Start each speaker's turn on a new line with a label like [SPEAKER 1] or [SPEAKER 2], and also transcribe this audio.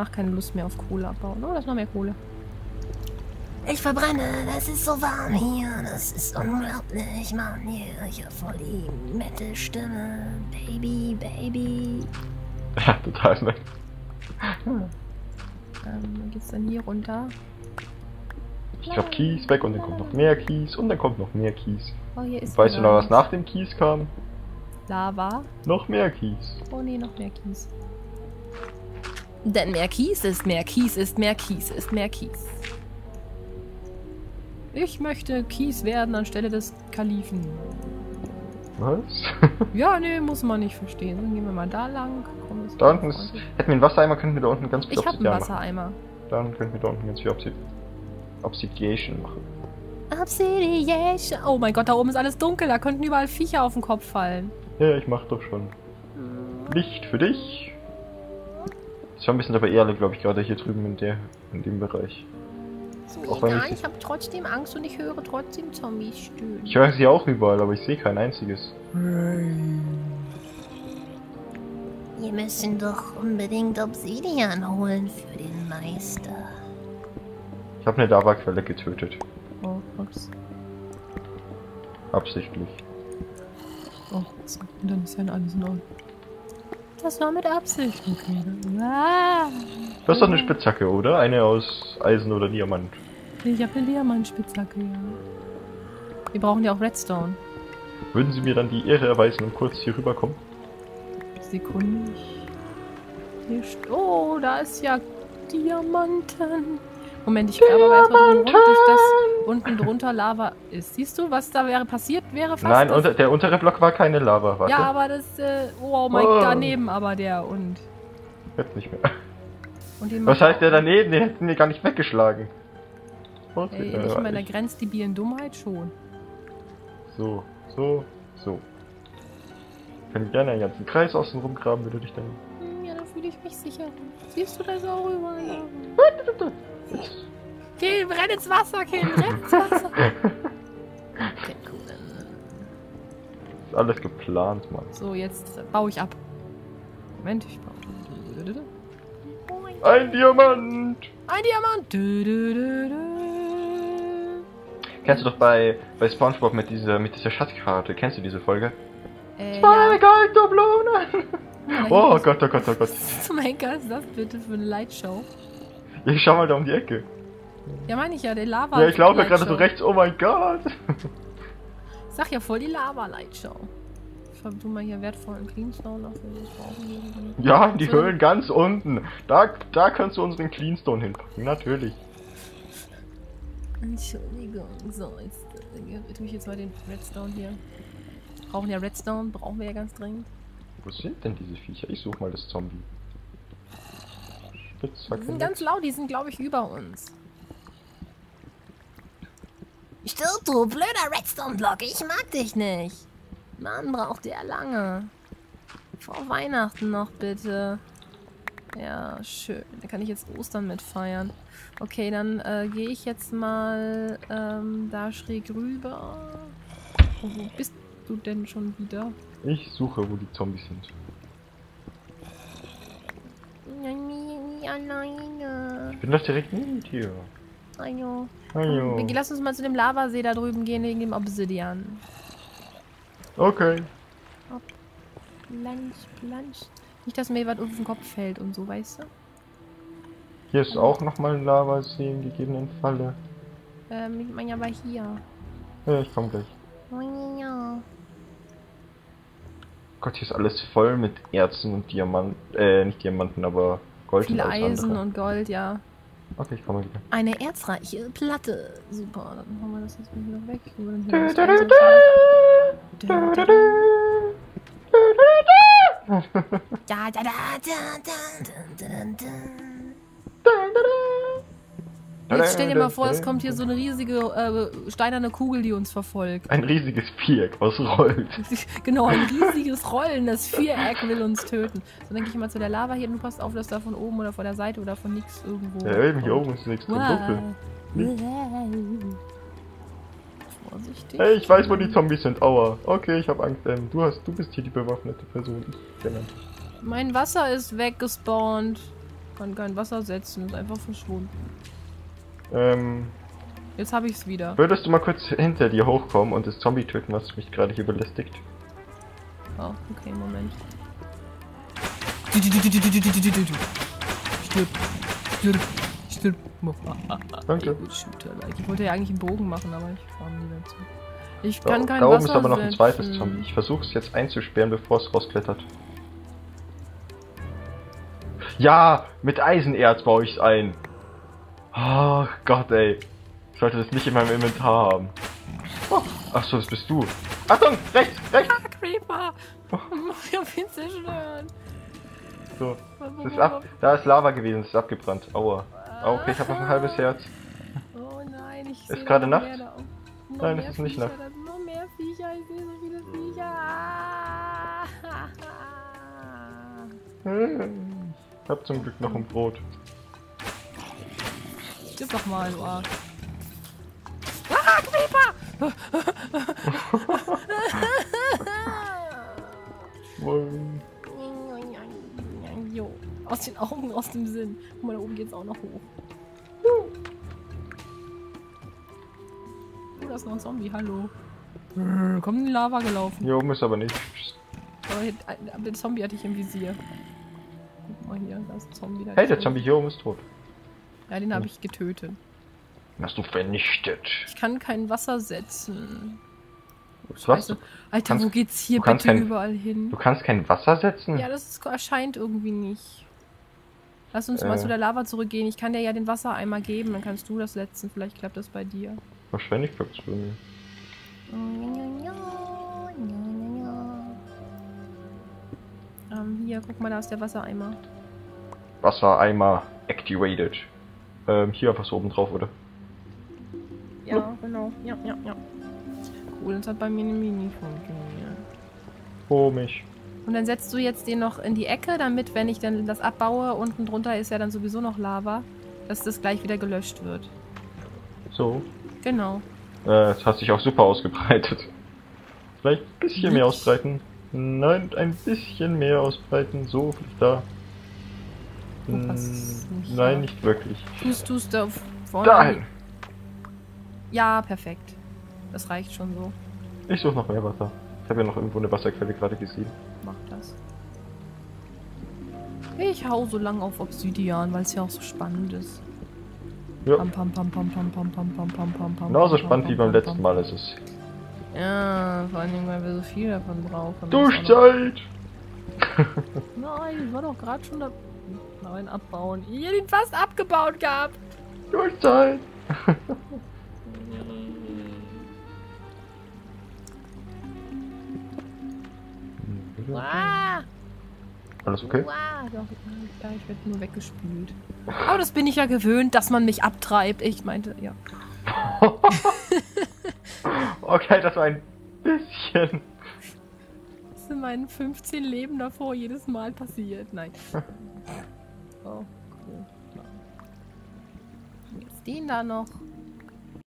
[SPEAKER 1] Ach, keine Lust mehr auf Kohle abbauen. Oh, da ist noch mehr Kohle.
[SPEAKER 2] Ich verbrenne, das ist so warm hier, das ist unglaublich, Mann. Hier, ich hab voll die Metal-Stimme. Baby, Baby.
[SPEAKER 3] Ja, total nett.
[SPEAKER 1] Ähm, dann geht's dann hier runter.
[SPEAKER 3] Ich glaube Kies weg und dann kommt noch mehr Kies und dann kommt noch mehr Kies.
[SPEAKER 1] Oh, hier ist
[SPEAKER 3] Weißt du noch, was nach dem Kies kam?
[SPEAKER 1] Lava.
[SPEAKER 3] Noch mehr Kies.
[SPEAKER 1] Oh nee, noch mehr Kies. Denn mehr Kies ist mehr Kies ist mehr Kies ist mehr Kies. Ich möchte Kies werden anstelle des Kalifen.
[SPEAKER 3] Was?
[SPEAKER 1] Ja, nee, muss man nicht verstehen. Dann gehen wir mal da lang. Komm, ist
[SPEAKER 3] da unten ist. Hätten wir einen Wassereimer, könnten wir da unten ganz viel
[SPEAKER 1] Ich hab einen
[SPEAKER 3] Obsidian machen.
[SPEAKER 1] Wassereimer.
[SPEAKER 3] Dann könnten wir da unten ganz viel Obsid Obsidiation machen.
[SPEAKER 1] Obsidiation. Oh mein Gott, da oben ist alles dunkel. Da könnten überall Viecher auf den Kopf fallen.
[SPEAKER 3] Ja, ich mach doch schon. Licht für dich. Schon ein bisschen aber ehrlich, glaube ich, gerade hier drüben in der in dem Bereich. Auch
[SPEAKER 1] ja,
[SPEAKER 3] ich-
[SPEAKER 1] ich habe trotzdem Angst und ich höre trotzdem Zombies stöhnen.
[SPEAKER 3] Ich höre sie auch überall, aber ich sehe kein einziges.
[SPEAKER 2] Wir müssen doch unbedingt Obsidian holen für den Meister.
[SPEAKER 3] Ich habe eine Lavaquelle getötet.
[SPEAKER 1] Oh, ups.
[SPEAKER 3] Absichtlich.
[SPEAKER 1] Oh, dann ist ja alles in Ordnung. Das war mit Absicht. Dann- Ah,
[SPEAKER 3] Das ist doch eine Spitzhacke, oder? Eine aus Eisen oder Diamant.
[SPEAKER 1] ich habe eine Diamantspitzhacke, ja. Wir brauchen ja auch Redstone.
[SPEAKER 3] Würden Sie mir dann die Ehre erweisen und kurz hier rüberkommen?
[SPEAKER 1] Sekunde. Hier oh, da ist ja Diamanten. Moment, ich grabe aber erstmal bis das unten drunter Lava ist. Siehst du, was da wäre passiert wäre fast
[SPEAKER 3] Nein, unter, der untere Block war keine Lava, warte.
[SPEAKER 1] Ja, aber das, äh, oh mein
[SPEAKER 3] Oh.
[SPEAKER 1] daneben aber der und.
[SPEAKER 3] Jetzt nicht mehr.
[SPEAKER 1] und den
[SPEAKER 3] Was heißt der daneben? Den hätten wir gar nicht weggeschlagen. Okay,
[SPEAKER 1] Ey,
[SPEAKER 3] äh,
[SPEAKER 1] ich meine,
[SPEAKER 3] ich-
[SPEAKER 1] da grenzt die Bier in Dummheit schon.
[SPEAKER 3] So, so, so. Können gerne einen ganzen Kreis außen rumgraben, wenn du dich dann.
[SPEAKER 1] Ja, da fühle ich mich sicher. Siehst du das auch rüber? Geh, renn ins Wasser, Kind, renn ins Wasser.
[SPEAKER 3] Ist alles geplant, Mann.
[SPEAKER 1] So, jetzt baue ich ab. Moment, ich baue.
[SPEAKER 3] Ein Diamant!
[SPEAKER 1] Ein Diamant. Dü, dü, dü.
[SPEAKER 3] Kennst du doch bei, bei Spongebob mit dieser, mit dieser Schatzkarte? Kennst du diese Folge?
[SPEAKER 1] Äh,
[SPEAKER 3] Zwei
[SPEAKER 1] ja.
[SPEAKER 3] Golddublonen! Oh Gott, oh Gott, oh Gott.
[SPEAKER 1] Zum Henker ist das bitte für eine Lightshow?
[SPEAKER 3] Ich schau mal da um die Ecke.
[SPEAKER 1] Ja, meine ich ja, der Lava.
[SPEAKER 3] Ja, ich laufe ja gerade so rechts. Oh mein Gott!
[SPEAKER 1] Ich sag ja voll die Lava-Lightshow. Ich hab du mal hier wertvollen Cleanstone noch. wir das brauchen.
[SPEAKER 3] Ja, die
[SPEAKER 1] So.
[SPEAKER 3] Höhlen ganz unten. Da, da kannst du unseren Cleanstone hinpacken, natürlich.
[SPEAKER 1] Entschuldigung. So, jetzt äh, tue ich jetzt mal den Redstone hier. Brauchen ja Redstone, brauchen wir ja ganz dringend.
[SPEAKER 3] Wo sind denn diese Viecher? Ich suche mal das Zombie.
[SPEAKER 1] Die sind ganz laut, die sind glaube ich über uns.
[SPEAKER 2] Stirb, du blöder Redstone-Block, ich mag dich nicht.
[SPEAKER 1] Mann, braucht der lange. Vor Weihnachten noch bitte. Ja, schön. Da kann ich jetzt Ostern mit feiern. Okay, dann äh, gehe ich jetzt mal ähm, da schräg rüber. Oh, wo bist du denn schon wieder?
[SPEAKER 3] Ich suche, wo die Zombies sind. Ich bin doch direkt neben dir.
[SPEAKER 1] Ajo.
[SPEAKER 3] Hallo.
[SPEAKER 1] Wir- Lass uns mal zu dem Lavasee da drüben gehen wegen dem Obsidian.
[SPEAKER 3] Okay.
[SPEAKER 1] Plansch, plansch. Nicht, dass mir was auf den Kopf fällt und so, weißt du?
[SPEAKER 3] Hier ist auch nochmal ein Lavasee im gegebenen Falle.
[SPEAKER 1] Ähm, ich meine aber hier.
[SPEAKER 3] Ja, ich komme gleich.
[SPEAKER 1] Oh, ja.
[SPEAKER 3] Gott, hier ist alles voll mit Erzen und Diamanten. Äh, nicht Diamanten, aber Gold
[SPEAKER 1] Viel
[SPEAKER 3] und alles
[SPEAKER 1] Eisen
[SPEAKER 3] andere.
[SPEAKER 1] und Gold, ja.
[SPEAKER 3] Okay, ich komme wieder.
[SPEAKER 1] Eine erzreiche Platte. Super, dann haben wir das jetzt mal wieder weg. Wir denn
[SPEAKER 3] Du,
[SPEAKER 1] hier
[SPEAKER 3] du,
[SPEAKER 1] das
[SPEAKER 3] du,
[SPEAKER 1] Eisen
[SPEAKER 3] du.
[SPEAKER 1] finden?
[SPEAKER 3] Du,
[SPEAKER 1] Du,
[SPEAKER 3] du,
[SPEAKER 1] du,
[SPEAKER 3] du.
[SPEAKER 1] du.
[SPEAKER 2] Da, da, da, da, da, da, da, da.
[SPEAKER 1] Jetzt stell dir mal vor, es kommt hier so eine riesige äh, steinerne Kugel, die uns verfolgt.
[SPEAKER 3] Ein riesiges Viereck aus Rollt.
[SPEAKER 1] genau, ein riesiges rollendes Viereck will uns töten. So, gehe ich mal zu der Lava hier. Du passt auf, dass da von oben oder von der Seite oder von nix irgendwo.
[SPEAKER 3] Ja, eben hier oben ist nichts Dunkel.
[SPEAKER 1] Vorsichtig.
[SPEAKER 3] Hey, ich weiß, wo die Zombies sind. Aua. Okay, ich hab Angst. Ähm, du hast, du bist hier die bewaffnete Person. Ich kenne dich.
[SPEAKER 1] Mein Wasser ist weggespawnt. Kann kein Wasser setzen, ist einfach verschwunden.
[SPEAKER 3] Ähm,
[SPEAKER 1] Jetzt habe ich es wieder.
[SPEAKER 3] würdest du mal kurz hinter dir hochkommen und das Zombie töten, was mich gerade hier belästigt?
[SPEAKER 1] Oh, okay, Moment. Stirb. Stirb. Stirb.
[SPEAKER 3] Danke.
[SPEAKER 1] Ego Shooter, like. Ich wollte ja eigentlich einen Bogen machen, aber ich kam nie dazu. Ich kann
[SPEAKER 3] Da,
[SPEAKER 1] kein
[SPEAKER 3] da oben
[SPEAKER 1] Wasser
[SPEAKER 3] ist aber noch ein zweites
[SPEAKER 1] setzen.
[SPEAKER 3] Zombie. Ich versuche es jetzt einzusperren, bevor es rausklettert. Ja, mit Eisenerz baue ich es ein. Ach Gott, ey. Ich sollte das nicht in meinem Inventar haben. Oh, ach so, das bist du. Achtung, rechts, rechts.
[SPEAKER 1] Ah, Creeper! Ich hab ihn zerstören.
[SPEAKER 3] So, das ist ab, da ist Lava gewesen, es ist abgebrannt. Aua. Ah, okay, ich habe noch ein halbes Herz.
[SPEAKER 1] Oh nein, ich
[SPEAKER 3] Ist gerade Nacht? Nein, es ist nicht Nacht.
[SPEAKER 1] noch mehr Viecher, ich sehe so viele Viecher. Ah.
[SPEAKER 3] Ich hab zum Glück noch ein Brot.
[SPEAKER 1] Stirb doch mal, du Arsch. Ah, Creeper! Aus den Augen, aus dem Sinn. Guck mal, da oben geht's auch noch hoch. Oh, da ist noch ein Zombie, hallo. Brrr, Kommt in die Lava gelaufen.
[SPEAKER 3] Hier oben ist aber nicht.
[SPEAKER 1] Aber äh, der Zombie hatte ich im Visier. Guck mal hier, da ist ein Zombie. da
[SPEAKER 3] Hey, der Zombie hier oben ist tot.
[SPEAKER 1] Ja, den habe ich getötet.
[SPEAKER 3] Hast du vernichtet.
[SPEAKER 1] Ich kann kein Wasser setzen.
[SPEAKER 3] Was?
[SPEAKER 1] Scheiße. Alter,
[SPEAKER 3] kannst-
[SPEAKER 1] wo geht's hier bitte
[SPEAKER 3] kein-
[SPEAKER 1] überall hin?
[SPEAKER 3] Du kannst kein Wasser setzen?
[SPEAKER 1] Ja, das ist, erscheint irgendwie nicht. Lass uns mal
[SPEAKER 3] Äh.
[SPEAKER 1] zu der Lava zurückgehen. Ich kann dir ja den Wassereimer geben, dann kannst du das setzen. Vielleicht klappt das bei dir.
[SPEAKER 3] Wahrscheinlich klappt es bei mir.
[SPEAKER 1] Ähm, hier, guck mal, da ist der Wassereimer.
[SPEAKER 3] Wassereimer activated. Ähm, hier einfach so oben drauf, oder?
[SPEAKER 1] Ja, genau. Ja, ja, ja. Cool, das hat bei mir nämlich nicht funktioniert.
[SPEAKER 3] Komisch.
[SPEAKER 1] Und dann setzt du jetzt den noch in die Ecke, damit, wenn ich dann das abbaue, unten drunter ist ja dann sowieso noch Lava, dass das gleich wieder gelöscht wird.
[SPEAKER 3] So.
[SPEAKER 1] Genau.
[SPEAKER 3] Äh, es hat sich auch super ausgebreitet. Vielleicht ein bisschen mehr ausbreiten. Nein, ein bisschen mehr ausbreiten. So, vielleicht da.
[SPEAKER 1] Oh,
[SPEAKER 3] Hm,
[SPEAKER 1] nicht,
[SPEAKER 3] Nein, nicht wirklich.
[SPEAKER 1] Tust, tust da vorne.
[SPEAKER 3] Dahin!
[SPEAKER 1] Ja, perfekt. Das reicht schon so.
[SPEAKER 3] Ich suche noch mehr Wasser. Ich habe ja noch irgendwo eine Wasserquelle gerade gesehen.
[SPEAKER 1] Mach das. Ich hau so lang auf Obsidian, weil es ja auch so spannend ist.
[SPEAKER 3] Ja.
[SPEAKER 1] Pam, pam, pam, pam, pam, pam, pam, pam, pam, pam, pam,
[SPEAKER 3] Genauso spannend wie beim letzten. Mal ist es.
[SPEAKER 1] Ja, vor allem, weil wir so viel davon brauchen.
[SPEAKER 3] Durchzeit!
[SPEAKER 1] Nein, ich war doch gerade schon da. Nein, abbauen. Ich hätte ihn fast abgebaut gehabt.
[SPEAKER 3] Durchzeit!
[SPEAKER 1] Ah,
[SPEAKER 3] Alles okay?
[SPEAKER 1] ah, doch, ja, ich werde nur weggespült. Aber das bin ich ja gewöhnt, dass man mich abtreibt. Ich meinte, ja.
[SPEAKER 3] Okay, das war ein bisschen.
[SPEAKER 1] Das ist in meinen 15 Leben davor jedes Mal passiert. Nein. Oh, cool. Jetzt den da noch.